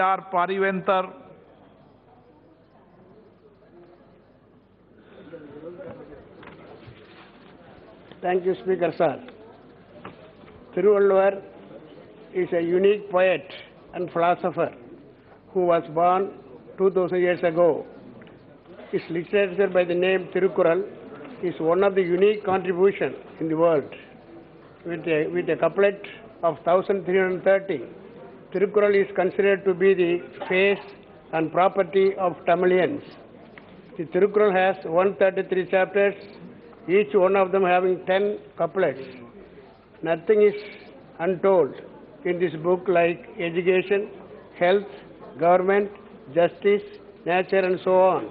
R. Paarivendhar. Thank you, Speaker Sir. Thiruvalluvar is a unique poet and philosopher who was born 2000 years ago. His literature by the name Tirukural is one of the unique contributions in the world. With a couplet of 1330, Tirukural is considered to be the face and property of Tamilians. The Tirukural has 133 chapters, each one of them having 10 couplets. Nothing is untold in this book like education, health, government, justice, nature, and so on.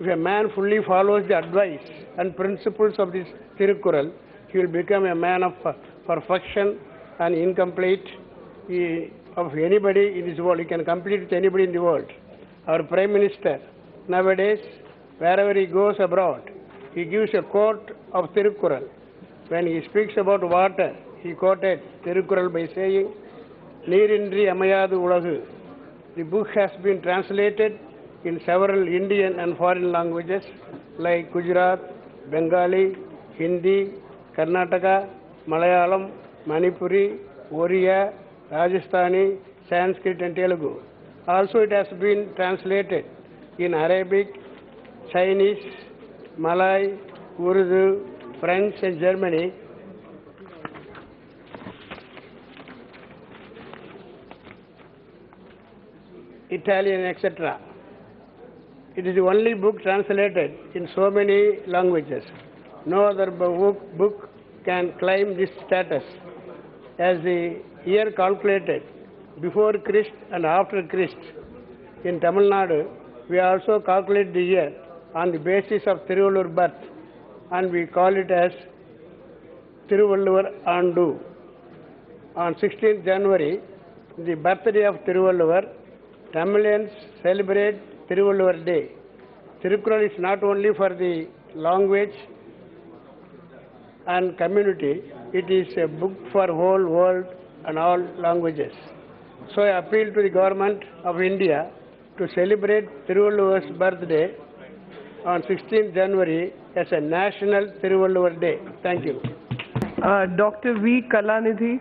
If a man fully follows the advice and principles of this Tirukural, he will become a man of perfection and incomplete of anybody in this world. he can compete with anybody in the world. Our Prime Minister, nowadays, wherever he goes abroad, he gives a quote of Tirukkural. When he speaks about water, he quoted Tirukkural by saying, Nirindri Amayadu Ulagu. The book has been translated in several Indian and foreign languages like Gujarat, Bengali, Hindi, Karnataka, Malayalam, Manipuri, Oriya, Rajasthani, Sanskrit and Telugu. Also it has been translated in Arabic, Chinese, Malay, Urdu, French and Germany Italian, etc. It is the only book translated in so many languages. No other book, book can claim this status. As the year calculated before Christ and after Christ in Tamil Nadu, we also calculate the year on the basis of Thiruvalluvar birth and we call it as Thiruvalluvar Andu. On 16th January, the birthday of Thiruvalluvar, Tamilians celebrate Thiruvalluvar Day. Tirukural is not only for the language and community, it is a book for whole world and all languages. So I appeal to the government of India to celebrate Thiruvalluvar's birthday on 16th January as a national Thiruvalluvar Day. Thank you. Uh, Dr. V. Kalanidhi.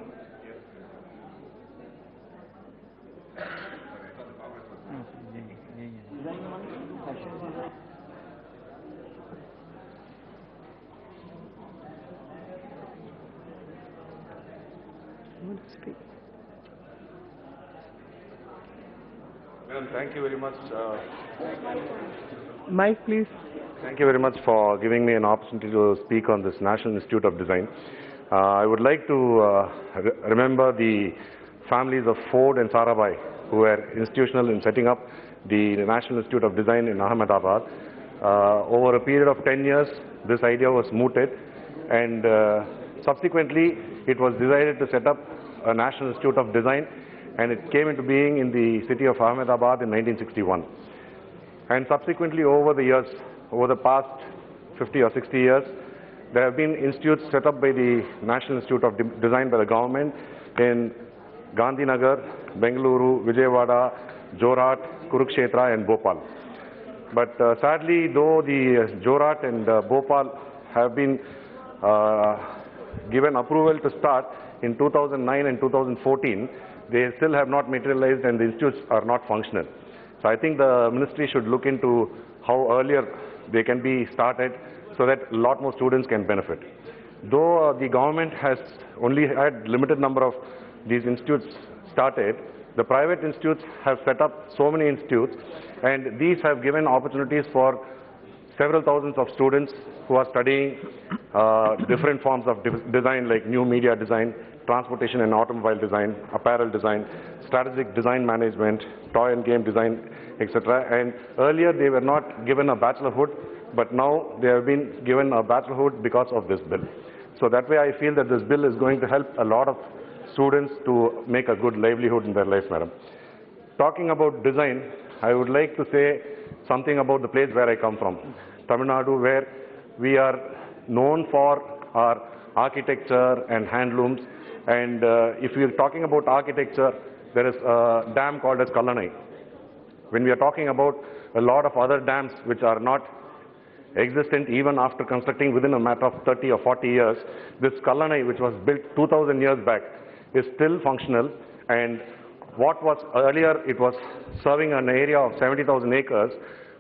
Madam, thank you very much. uh, Mike, please. Thank you very much for giving me an opportunity to speak on this National Institute of Design. Uh, I would like to uh, re- remember the families of Ford and Sarabhai who were institutional in setting up the National Institute of Design in Ahmedabad. Uh, over a period of 10 years, this idea was mooted and uh, subsequently it was decided to set up a National Institute of Design and it came into being in the city of Ahmedabad in 1961. And subsequently, over the years, over the past 50 or 60 years, there have been institutes set up by the National Institute of De- Design by the government in Gandhinagar, Bengaluru, Vijayawada, Jorhat, Kurukshetra, and Bhopal. But uh, sadly, though the uh, Jorhat and uh, Bhopal have been uh, given approval to start in 2009 and 2014, they still have not materialized and the institutes are not functional. So I think the ministry should look into how earlier they can be started so that a lot more students can benefit. Though uh, the government has only had limited number of these institutes started, the private institutes have set up so many institutes and these have given opportunities for several thousands of students who are studying uh, different forms of de- design like new media design, transportation and automobile design, apparel design, strategic design management, toy and game design, etc. And earlier they were not given a bachelorhood, but now they have been given a bachelorhood because of this bill. So that way I feel that this bill is going to help a lot of students to make a good livelihood in their life, madam. Talking about design, I would like to say something about the place where I come from, Tamil Nadu, where we are known for our architecture and handlooms. And uh, if we are talking about architecture, there is a dam called as Kallanai. When we are talking about a lot of other dams which are not existent even after constructing within a matter of 30 or 40 years, this Kallanai, which was built 2000 years back, is still functional and what was earlier, it was serving an area of 70,000 acres.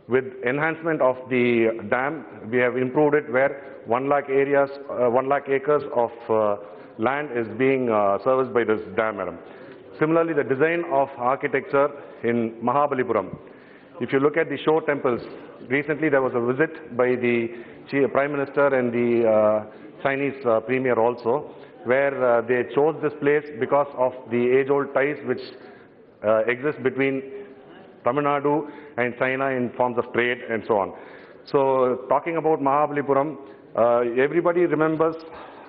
With enhancement of the dam, we have improved it where 1 lakh areas, uh, 1 lakh acres of uh, land is being uh, serviced by this dam, madam. Similarly, the design of architecture in Mahabalipuram. If you look at the shore temples, recently there was a visit by the Prime Minister and the uh, Chinese uh, Premier also, where uh, they chose this place because of the age-old ties which uh, exist between Tamil Nadu and China in forms of trade and so on. So talking about Mahabalipuram, uh, everybody remembers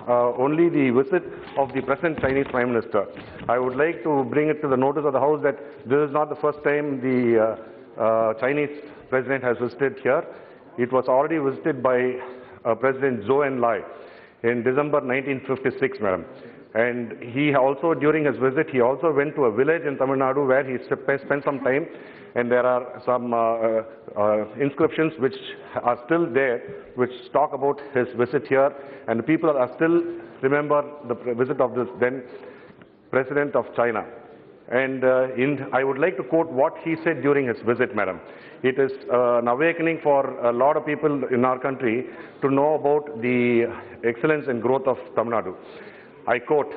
uh, only the visit of the present Chinese Prime Minister. I would like to bring it to the notice of the House that this is not the first time the uh, uh, Chinese President has visited here. It was already visited by uh, President Zhou Enlai in December 1956, madam. And he also, during his visit, he also went to a village in Tamil Nadu where he spent some time and there are some uh, uh, uh, inscriptions which are still there, which talk about his visit here, and people are still remember the visit of this then President of China. And uh, in, I would like to quote what he said during his visit, madam. It is uh, an awakening for a lot of people in our country to know about the excellence and growth of Tamil Nadu. I quote,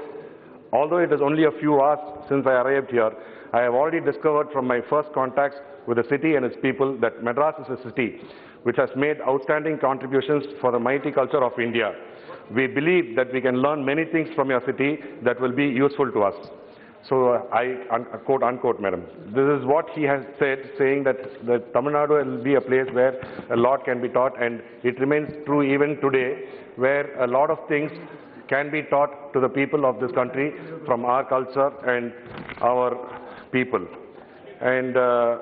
Although it is only a few hours since I arrived here, I have already discovered from my first contacts with the city and its people that Madras is a city which has made outstanding contributions for the mighty culture of India. We believe that we can learn many things from your city that will be useful to us. So uh, I un- quote unquote, madam. This is what he has said, saying that, that Tamil Nadu will be a place where a lot can be taught, and it remains true even today, where a lot of things can be taught to the people of this country from our culture and our people. And uh,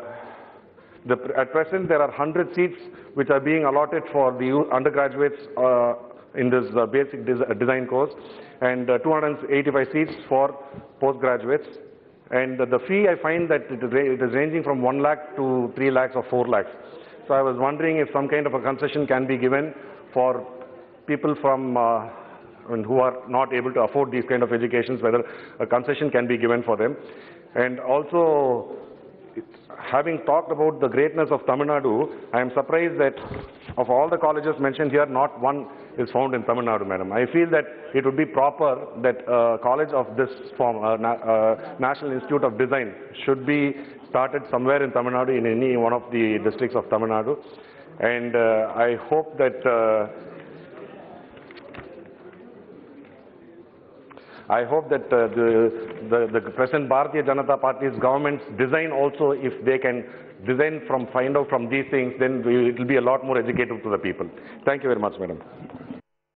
the, at present, there are 100 seats which are being allotted for the undergraduates uh, in this uh, basic des- design course, and uh, 285 seats for postgraduates. And the fee, I find that it is, it is ranging from 1 lakh to 3 lakhs or 4 lakhs. So I was wondering if some kind of a concession can be given for people from uh, and who are not able to afford these kind of educations, whether a concession can be given for them. And also, having talked about the greatness of Tamil Nadu, I am surprised that of all the colleges mentioned here, not one is found in Tamil Nadu, madam. I feel that it would be proper that a college of this form, uh, na- uh, National Institute of Design, should be started somewhere in Tamil Nadu, in any one of the districts of Tamil Nadu. And uh, I hope that I hope that uh, the, the, the present Bharatiya Janata Party's government's design also, if they can design from, find out from these things, then it will be a lot more educative to the people. Thank you very much, madam.